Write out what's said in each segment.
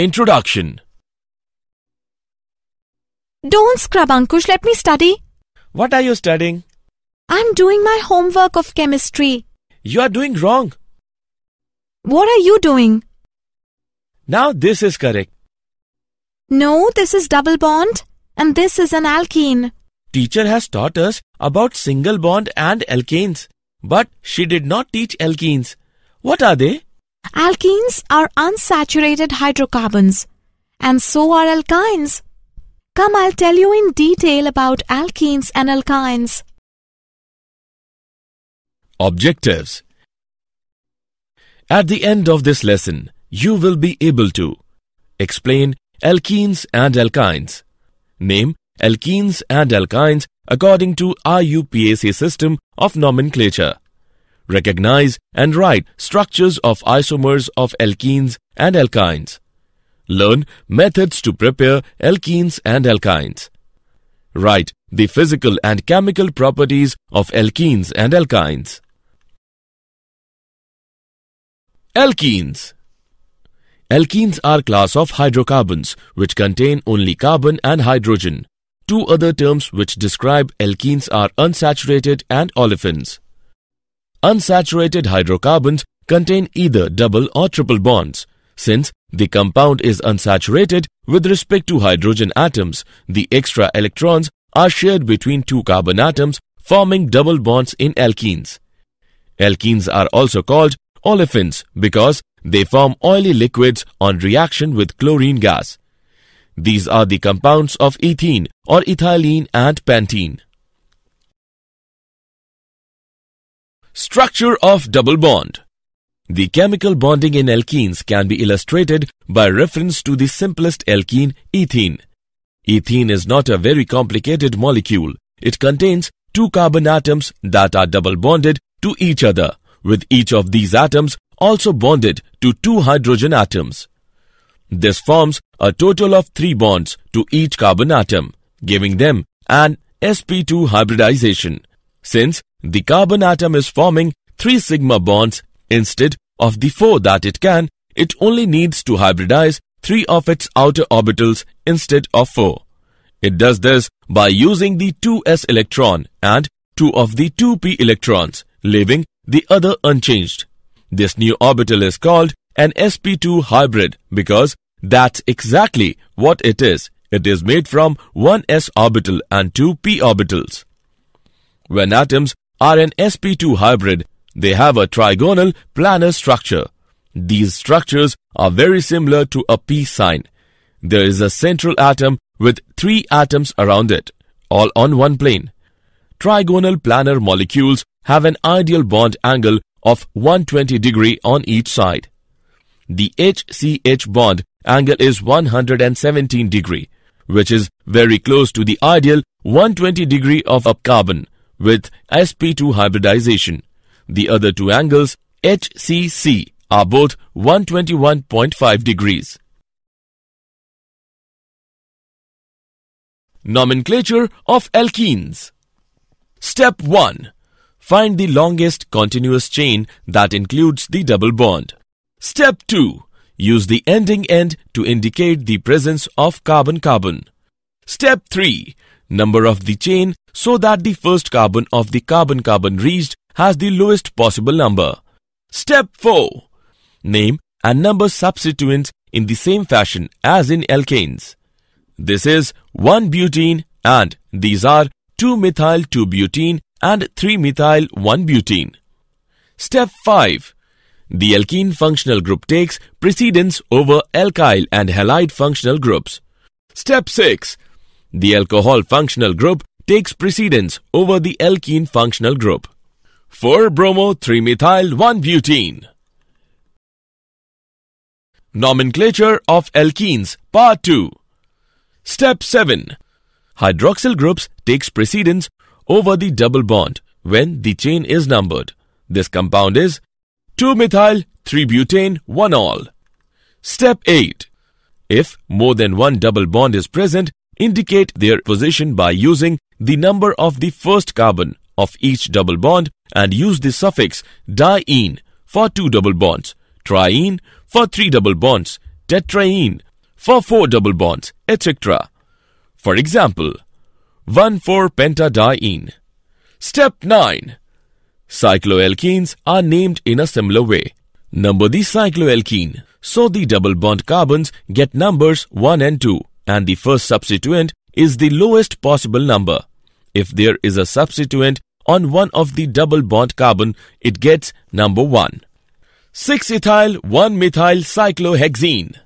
Introduction Don't scrub, Ankush. Let me study. What are you studying? I'm doing my homework of chemistry. You are doing wrong. What are you doing? Now this is correct. No, this is double bond and this is an alkene. Teacher has taught us about single bond and alkanes, but she did not teach alkenes. What are they? Alkenes are unsaturated hydrocarbons and so are alkynes. Come, I'll tell you in detail about alkenes and alkynes. Objectives At the end of this lesson, you will be able to explain alkenes and alkynes, name alkenes and alkynes according to IUPAC system of nomenclature, recognize and write structures of isomers of alkenes and alkynes, learn methods to prepare alkenes and alkynes, write the physical and chemical properties of alkenes and alkynes. Alkenes Alkenes are class of hydrocarbons which contain only carbon and hydrogen. Two other terms which describe alkenes are unsaturated and olefins. Unsaturated hydrocarbons contain either double or triple bonds. Since the compound is unsaturated with respect to hydrogen atoms, the extra electrons are shared between two carbon atoms forming double bonds in alkenes. Alkenes are also called olefins because they form oily liquids on reaction with chlorine gas. These are the compounds of ethene or ethylene and pentene. Structure of double bond The chemical bonding in alkenes can be illustrated by reference to the simplest alkene, ethene. Ethene is not a very complicated molecule. It contains two carbon atoms that are double bonded to each other with each of these atoms also bonded to two hydrogen atoms. This forms a total of three bonds to each carbon atom, giving them an sp2 hybridization. Since the carbon atom is forming three sigma bonds instead of the four that it can, it only needs to hybridize three of its outer orbitals instead of four. It does this by using the 2s electron and two of the 2p electrons, leaving the other unchanged. This new orbital is called an sp2 hybrid because that's exactly what it is. It is made from one s orbital and two p orbitals. When atoms are an sp2 hybrid, they have a trigonal planar structure. These structures are very similar to a peace sign. There is a central atom with three atoms around it, all on one plane. Trigonal planar molecules have an ideal bond angle of 120 degree on each side. The HCH bond angle is 117 degree, which is very close to the ideal 120 degree of a carbon with sp2 hybridization. The other two angles, HCC, are both 121.5 degrees. Nomenclature of alkenes Step 1. Find the longest continuous chain that includes the double bond. Step 2. Use the ending end to indicate the presence of carbon-carbon. Step 3. Number of the chain so that the first carbon of the carbon-carbon reached has the lowest possible number. Step 4. Name and number substituents in the same fashion as in alkanes. This is 1-butene and these are 2-methyl-2-butene and 3-methyl-1-butene. Step 5. The alkene functional group takes precedence over alkyl and halide functional groups. Step 6. The alcohol functional group takes precedence over the alkene functional group. 4-bromo-3-methyl-1-butene. Nomenclature of alkenes Part 2 Step 7. Hydroxyl groups takes precedence over the double bond when the chain is numbered. This compound is 2-methyl 3-butane 1-ol. Step 8. If more than one double bond is present, indicate their position by using the number of the first carbon of each double bond and use the suffix diene for two double bonds, triene for three double bonds, tetraene for 4 double bonds, etc. For example, 1,4-pentadiene. Step 9. Cycloalkenes are named in a similar way. Number the cycloalkene, so the double bond carbons get numbers 1 and 2 and the first substituent is the lowest possible number. If there is a substituent on one of the double bond carbon, it gets number 1. 6-ethyl 1-methyl cyclohexene.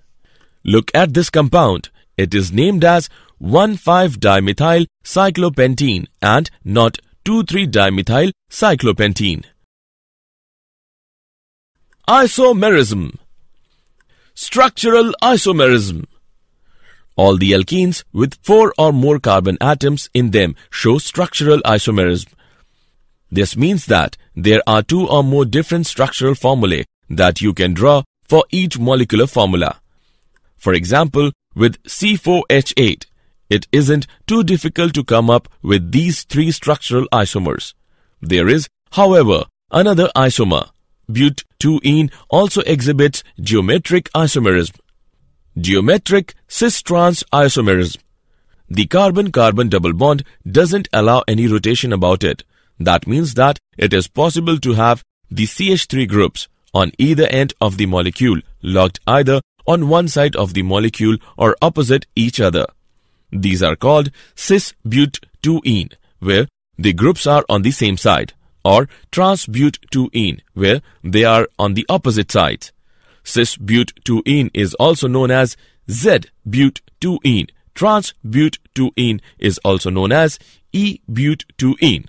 Look at this compound. It is named as 1,5-dimethyl cyclopentene and not 2,3-dimethyl cyclopentene. Isomerism Structural isomerism All the alkenes with four or more carbon atoms in them show structural isomerism. This means that there are two or more different structural formulae that you can draw for each molecular formula. For example, with C4H8, it isn't too difficult to come up with these three structural isomers. There is, however, another isomer, but2-ene also exhibits geometric isomerism. Geometric cis-trans isomerism. The carbon-carbon double bond doesn't allow any rotation about it. That means that it is possible to have the CH3 groups on either end of the molecule locked either on one side of the molecule or opposite each other. These are called cis-but2-ene, where the groups are on the same side, or trans-but2-ene, where they are on the opposite sides. Cis-but2-ene is also known as Z-but2-ene. Trans-but2-ene is also known as E-but2-ene.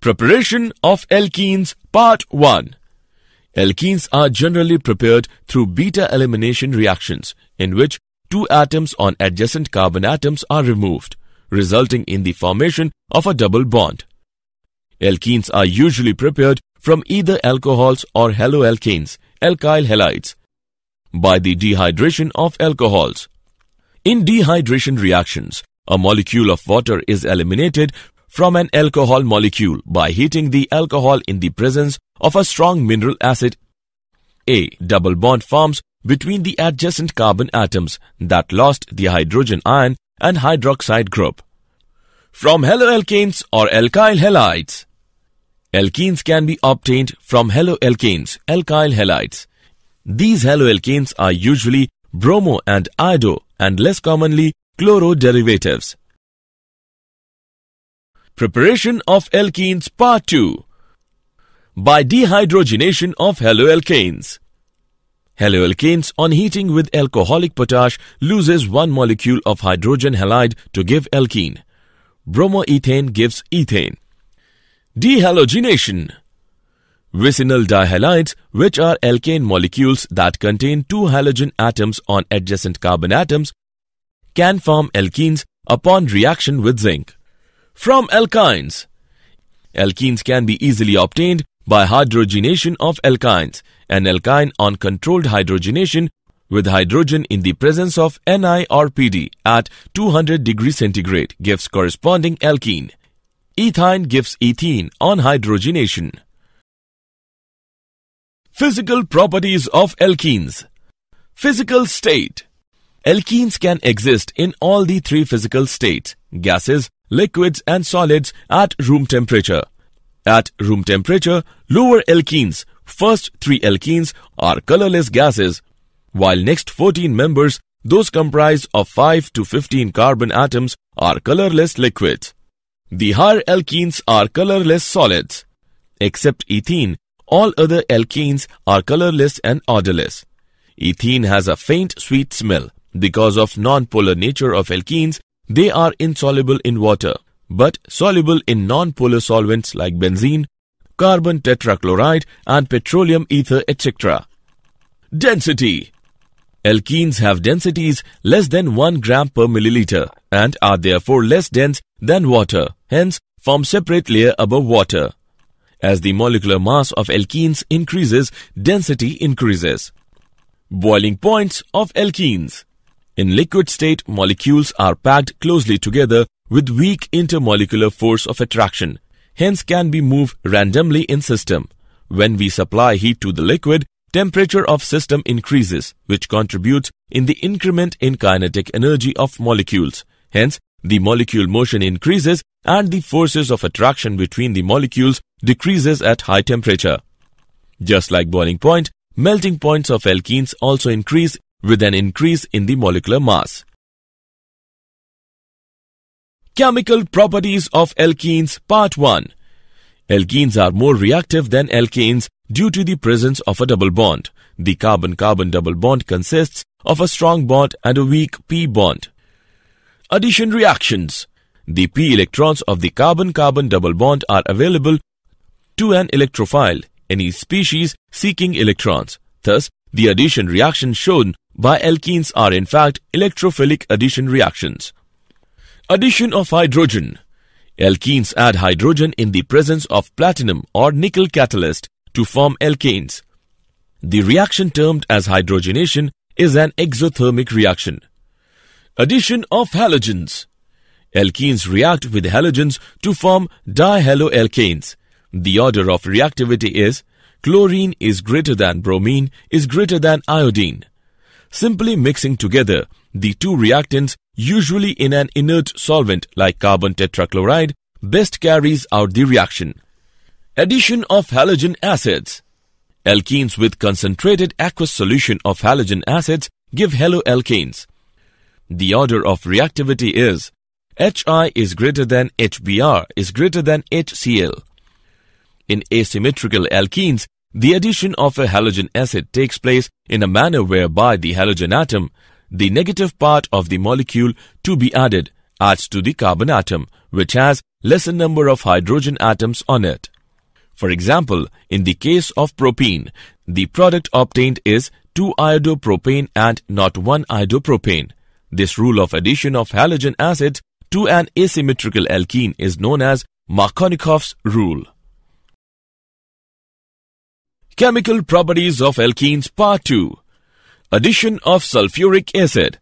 Preparation of alkenes Part 1 Alkenes are generally prepared through beta elimination reactions in which two atoms on adjacent carbon atoms are removed, resulting in the formation of a double bond. Alkenes are usually prepared from either alcohols or haloalkanes, alkyl halides, by the dehydration of alcohols. In dehydration reactions, a molecule of water is eliminated from an alcohol molecule by heating the alcohol in the presence of a strong mineral acid. A double bond forms between the adjacent carbon atoms that lost the hydrogen ion and hydroxide group. From haloalkanes or alkyl halides. Alkenes can be obtained from haloalkanes, alkyl halides. These haloalkanes are usually bromo and iodo and less commonly chloro derivatives. Preparation of alkenes Part 2 By dehydrogenation of haloalkanes Haloalkanes on heating with alcoholic potash loses one molecule of hydrogen halide to give alkene. Bromoethane gives ethane. Dehalogenation Vicinal dihalides, which are alkane molecules that contain two halogen atoms on adjacent carbon atoms, can form alkenes upon reaction with zinc. From alkynes Alkenes can be easily obtained by hydrogenation of alkynes. An alkyne on controlled hydrogenation with hydrogen in the presence of Ni or Pd at 200 degrees centigrade gives corresponding alkene. Ethyne gives ethene on hydrogenation. Physical properties of alkenes Physical state Alkenes can exist in all the three physical states, gases, liquids and solids at room temperature. At room temperature, lower alkenes, first three alkenes are colorless gases, while next 14 members, those comprised of 5 to 15 carbon atoms, are colorless liquids. The higher alkenes are colorless solids. Except ethene, all other alkenes are colorless and odorless. Ethene has a faint sweet smell. Because of non-polar nature of alkenes, they are insoluble in water, but soluble in non-polar solvents like benzene, carbon tetrachloride and petroleum ether etc. Density Alkenes have densities less than 1 gram per milliliter and are therefore less dense than water, hence form separate layer above water. As the molecular mass of alkenes increases, density increases. Boiling points of alkenes in liquid state, molecules are packed closely together with weak intermolecular force of attraction, hence can be moved randomly in system. When we supply heat to the liquid, temperature of system increases, which contributes in the increment in kinetic energy of molecules. Hence, the molecule motion increases and the forces of attraction between the molecules decreases at high temperature. Just like boiling point, melting points of alkenes also increase with an increase in the molecular mass. Chemical properties of alkenes Part 1 Alkenes are more reactive than alkanes due to the presence of a double bond. The carbon-carbon double bond consists of a strong bond and a weak p bond. Addition reactions The p electrons of the carbon-carbon double bond are available to an electrophile, any species seeking electrons. Thus, the addition reactions shown by alkenes are in fact electrophilic addition reactions. Addition of hydrogen Alkenes add hydrogen in the presence of platinum or nickel catalyst to form alkanes. The reaction termed as hydrogenation is an exothermic reaction. Addition of halogens. Alkenes react with halogens to form dihaloalkanes. The order of reactivity is chlorine is greater than bromine is greater than iodine. Simply mixing together the two reactants usually in an inert solvent like carbon tetrachloride best carries out the reaction. Addition of halogen acids. Alkenes with concentrated aqueous solution of halogen acids give haloalkanes. The order of reactivity is HI is greater than HBr is greater than HCl. In asymmetrical alkenes, the addition of a halogen acid takes place in a manner whereby the halogen atom, the negative part of the molecule to be added, adds to the carbon atom, which has lesser number of hydrogen atoms on it. For example, in the case of propene, the product obtained is 2-iodopropane and not 1-iodopropane. This rule of addition of halogen acid to an asymmetrical alkene is known as Markovnikov's rule. Chemical properties of alkenes Part 2 Addition of sulfuric acid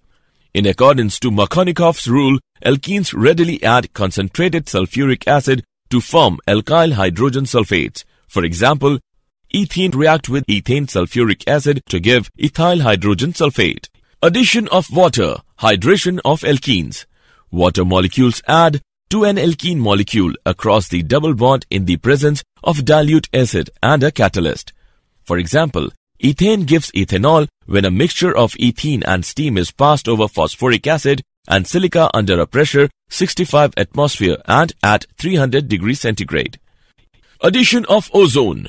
In accordance to Markovnikov's rule, alkenes readily add concentrated sulfuric acid to form alkyl hydrogen sulfates. For example, ethene react with ethane sulfuric acid to give ethyl hydrogen sulfate. Addition of water, hydration of alkenes. Water molecules add to an alkene molecule across the double bond in the presence of dilute acid and a catalyst. For example, ethane gives ethanol when a mixture of ethene and steam is passed over phosphoric acid and silica under a pressure 65 atmosphere and at 300 degrees centigrade. Addition of ozone.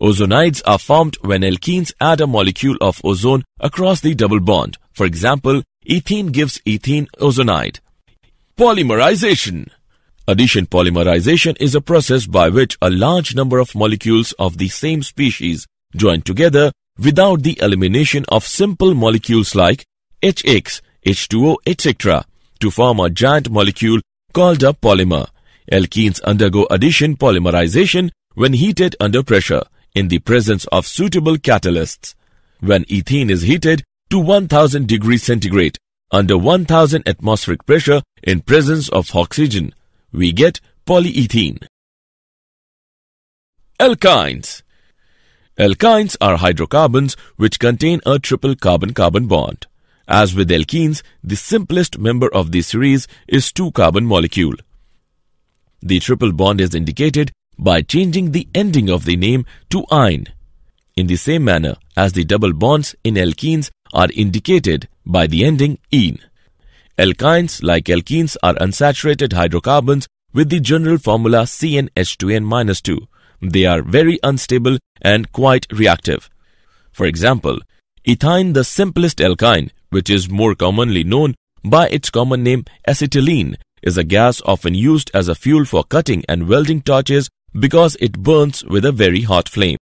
Ozonides are formed when alkenes add a molecule of ozone across the double bond. For example, ethene gives ethene ozonide. Polymerization. Addition polymerization is a process by which a large number of molecules of the same species join together without the elimination of simple molecules like HX, H2O, etc. to form a giant molecule called a polymer. Alkenes undergo addition polymerization when heated under pressure in the presence of suitable catalysts. When ethene is heated to 1000 degrees centigrade under 1000 atmospheric pressure in presence of oxygen, we get polyethene. Alkynes Alkynes are hydrocarbons which contain a triple carbon-carbon bond. As with alkenes, the simplest member of the series is two-carbon molecule. The triple bond is indicated by changing the ending of the name to "-ine". In the same manner as the double bonds in alkenes are indicated by the ending "-ene". Alkynes, like alkenes, are unsaturated hydrocarbons with the general formula CnH2n-2. They are very unstable and quite reactive. For example, ethyne, the simplest alkyne, which is more commonly known by its common name acetylene, is a gas often used as a fuel for cutting and welding torches because it burns with a very hot flame.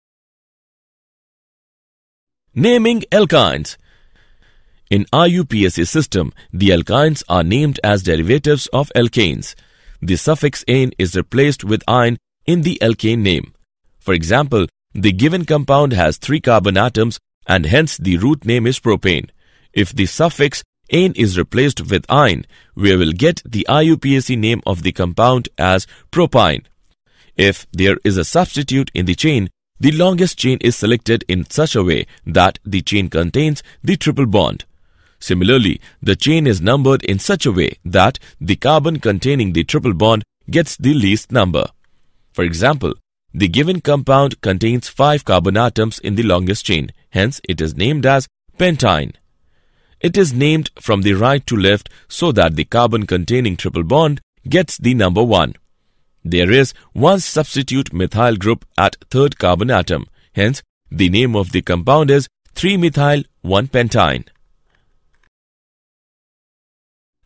Naming alkynes In IUPAC system, the alkynes are named as derivatives of alkanes. The suffix "-ane" is replaced with "-ine" in the alkane name. For example, the given compound has three carbon atoms and hence the root name is propane. If the suffix "-ane" is replaced with "-ine", we will get the IUPAC name of the compound as propyne. If there is a substitute in the chain, the longest chain is selected in such a way that the chain contains the triple bond. Similarly, the chain is numbered in such a way that the carbon containing the triple bond gets the least number. For example, the given compound contains 5 carbon atoms in the longest chain, hence it is named as pentyne. It is named from the right to left so that the carbon containing triple bond gets the number 1. There is one substitute methyl group at third carbon atom, hence the name of the compound is 3-methyl 1-pentyne.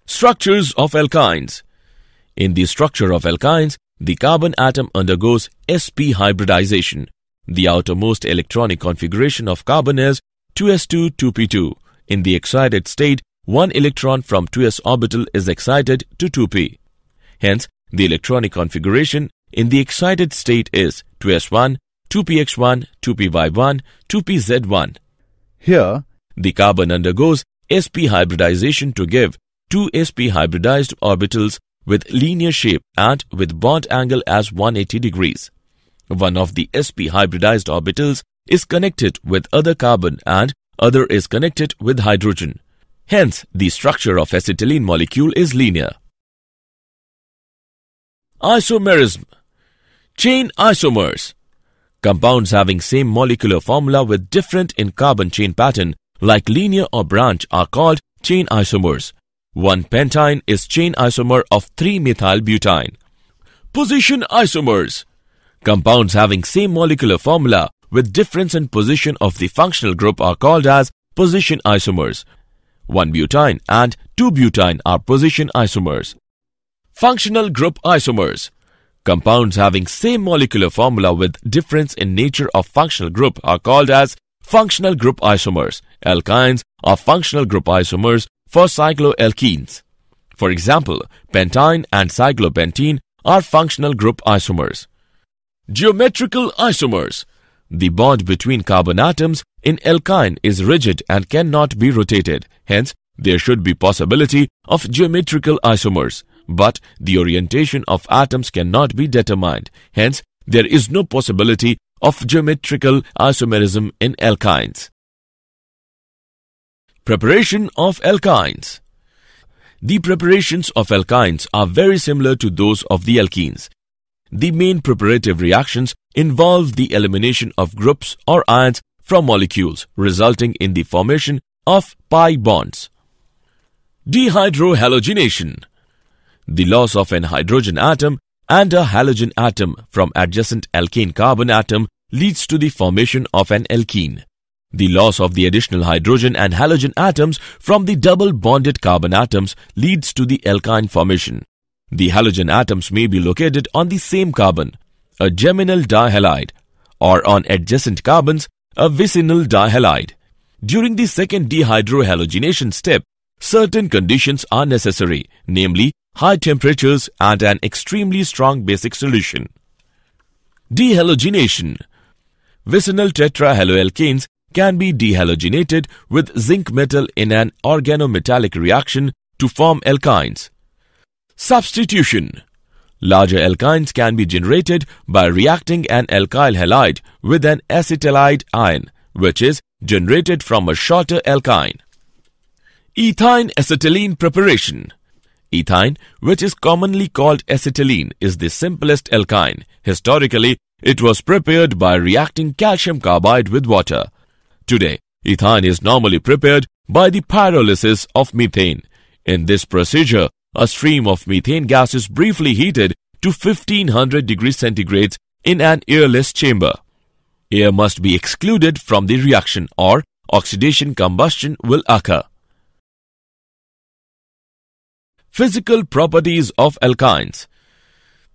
Structures of alkynes In the structure of alkynes, the carbon atom undergoes sp hybridization. The outermost electronic configuration of carbon is 2s2 2p2. In the excited state, one electron from 2s orbital is excited to 2p. Hence, the electronic configuration in the excited state is 2s1, 2px1, 2py1, 2pz1. Here, the carbon undergoes sp hybridization to give two sp hybridized orbitals with linear shape and with bond angle as 180 degrees. One of the sp hybridized orbitals is connected with other carbon and other is connected with hydrogen. Hence, the structure of acetylene molecule is linear. Isomerism Chain isomers Compounds having same molecular formula with different in carbon chain pattern like linear or branch are called chain isomers. 1-pentyne is chain isomer of 3-methylbutene. Position isomers Compounds having same molecular formula with difference in position of the functional group are called as position isomers. 1-butene and 2-butene are position isomers. Functional group isomers Compounds having same molecular formula with difference in nature of functional group are called as functional group isomers. Alkynes are functional group isomers for cycloalkenes. For example, pentyne and cyclopentene are functional group isomers. Geometrical isomers. The bond between carbon atoms in alkyne is rigid and cannot be rotated. Hence, there should be possibility of geometrical isomers. But the orientation of atoms cannot be determined. Hence, there is no possibility of geometrical isomerism in alkynes. Preparation of alkynes The preparations of alkynes are very similar to those of the alkenes. The main preparative reactions involve the elimination of groups or ions from molecules, resulting in the formation of pi bonds. Dehydrohalogenation The loss of an hydrogen atom and a halogen atom from adjacent alkane carbon atom leads to the formation of an alkene. The loss of the additional hydrogen and halogen atoms from the double bonded carbon atoms leads to the alkyne formation. The halogen atoms may be located on the same carbon, a geminal dihalide, or on adjacent carbons, a vicinal dihalide. During the second dehydrohalogenation step, certain conditions are necessary, namely high temperatures and an extremely strong basic solution. Dehalogenation Vicinal tetrahaloalkanes can be dehalogenated with zinc metal in an organometallic reaction to form alkynes. Substitution Larger alkynes can be generated by reacting an alkyl halide with an acetylide ion, which is generated from a shorter alkyne. Ethyne acetylene preparation Ethyne, which is commonly called acetylene, is the simplest alkyne. Historically, it was prepared by reacting calcium carbide with water. Today, ethyne is normally prepared by the pyrolysis of methane. In this procedure, a stream of methane gas is briefly heated to 1500 degrees centigrade in an airless chamber. Air must be excluded from the reaction or oxidation combustion will occur. Physical properties of alkynes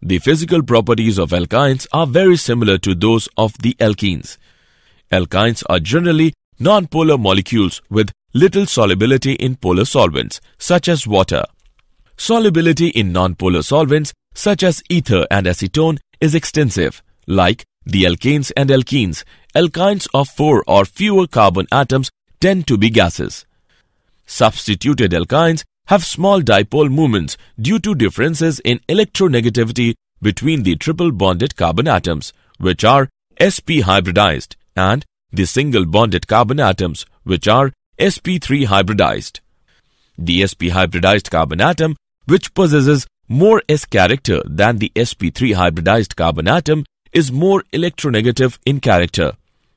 The physical properties of alkynes are very similar to those of the alkenes. Alkynes are generally nonpolar molecules with little solubility in polar solvents, such as water. Solubility in nonpolar solvents, such as ether and acetone, is extensive. Like the alkanes and alkenes, alkynes of four or fewer carbon atoms tend to be gases. Substituted alkynes have small dipole moments due to differences in electronegativity between the triple bonded carbon atoms, which are sp hybridized and the single bonded carbon atoms which are sp3 hybridized. The sp hybridized carbon atom which possesses more s character than the sp3 hybridized carbon atom is more electronegative in character.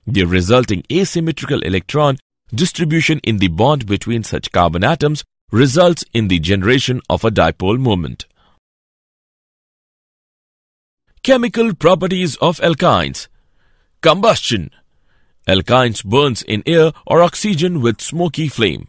The resulting asymmetrical electron distribution in the bond between such carbon atoms results in the generation of a dipole moment. Chemical properties of alkynes Combustion Alkynes burns in air or oxygen with smoky flame.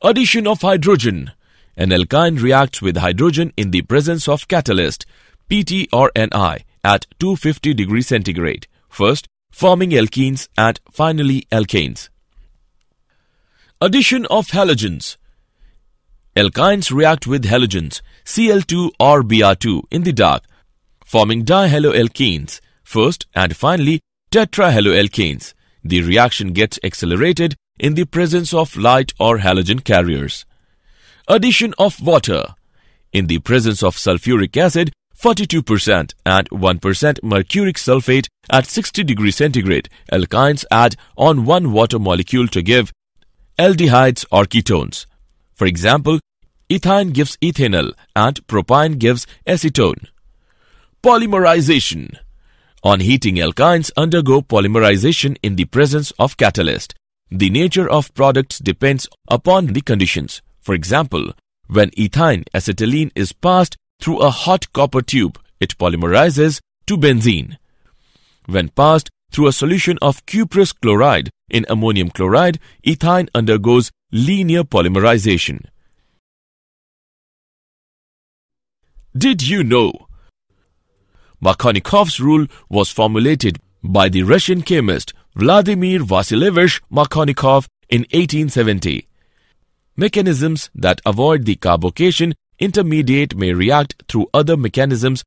Addition of hydrogen An alkyne reacts with hydrogen in the presence of catalyst PT or Ni at 250 degrees centigrade, first forming alkenes and finally alkanes. Addition of halogens Alkynes react with halogens Cl2 or Br2 in the dark, forming dihaloalkenes first and finally tetrahaloalkanes. The reaction gets accelerated in the presence of light or halogen carriers. Addition of water. In the presence of sulfuric acid, 42% and 1% mercuric sulfate at 60 degrees centigrade, alkynes add on one water molecule to give aldehydes or ketones. For example, ethyne gives ethanol and propyne gives acetone. Polymerization On heating, alkynes undergo polymerization in the presence of catalyst. The nature of products depends upon the conditions. For example, when ethyne acetylene is passed through a hot copper tube, it polymerizes to benzene. When passed through a solution of cuprous chloride in ammonium chloride, ethyne undergoes linear polymerization. Did you know? Markovnikov's rule was formulated by the Russian chemist Vladimir Vasilievich Markovnikov in 1870. Mechanisms that avoid the carbocation intermediate may react through other mechanisms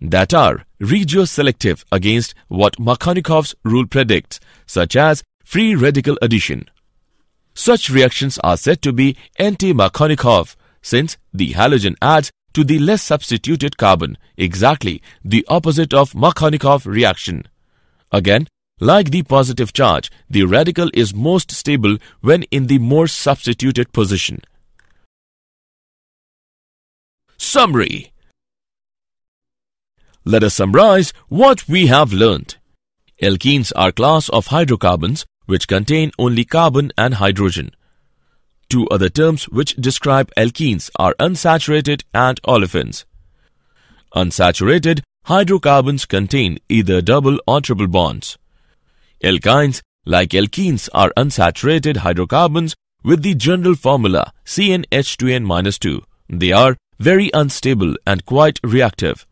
that are regioselective against what Markovnikov's rule predicts, such as free radical addition. Such reactions are said to be anti-Markovnikov, since the halogen adds to the less substituted carbon, exactly the opposite of Markovnikov reaction. Again, like the positive charge, the radical is most stable when in the more substituted position. Summary Let us summarize what we have learned. Alkenes are class of hydrocarbons which contain only carbon and hydrogen. Two other terms which describe alkenes are unsaturated and olefins. Unsaturated hydrocarbons contain either double or triple bonds. Alkynes, like alkenes, are unsaturated hydrocarbons with the general formula CnH2n-2. They are very unstable and quite reactive.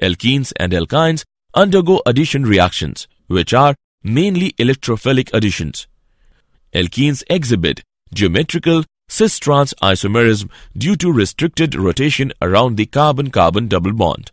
Alkenes and alkynes undergo addition reactions, which are mainly electrophilic additions. Alkenes exhibit geometrical cis-trans isomerism due to restricted rotation around the carbon-carbon double bond.